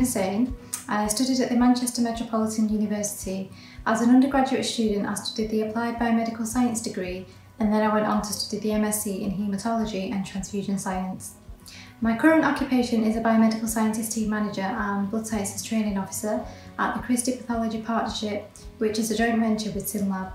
Hussain. I studied at the Manchester Metropolitan University. As an undergraduate student, I studied the Applied Biomedical Science degree and then I went on to study the MSc in Haematology and Transfusion Science. My current occupation is a biomedical scientist team manager and blood sciences training officer at the Christie Pathology Partnership, which is a joint venture with SynLab.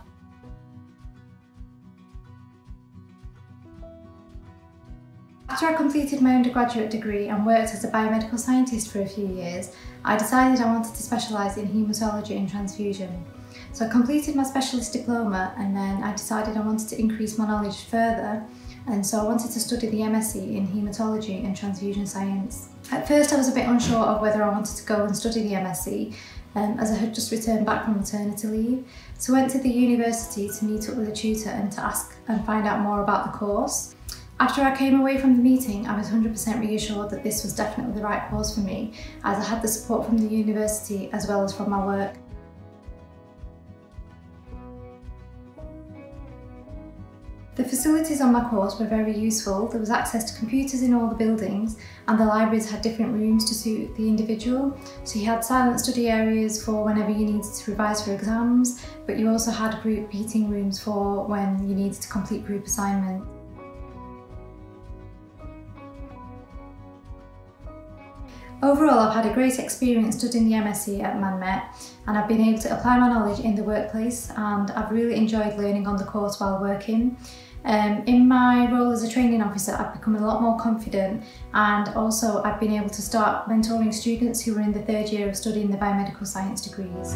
After I completed my undergraduate degree and worked as a biomedical scientist for a few years, I decided I wanted to specialise in haematology and transfusion. So I completed my specialist diploma and then I decided I wanted to increase my knowledge further and so I wanted to study the MSc in haematology and transfusion science. At first I was a bit unsure of whether I wanted to go and study the MSc um, as I had just returned back from maternity leave. So I went to the university to meet up with a tutor and to ask and find out more about the course. After I came away from the meeting, I was 100% reassured that this was definitely the right course for me, as I had the support from the university as well as from my work. The facilities on my course were very useful. There was access to computers in all the buildings and the libraries had different rooms to suit the individual. So you had silent study areas for whenever you needed to revise for exams, but you also had group meeting rooms for when you needed to complete group assignments. Overall, I've had a great experience studying the MSc at ManMet and I've been able to apply my knowledge in the workplace and I've really enjoyed learning on the course while working. Um, in my role as a training officer, I've become a lot more confident and also I've been able to start mentoring students who are in the third year of studying the biomedical science degrees.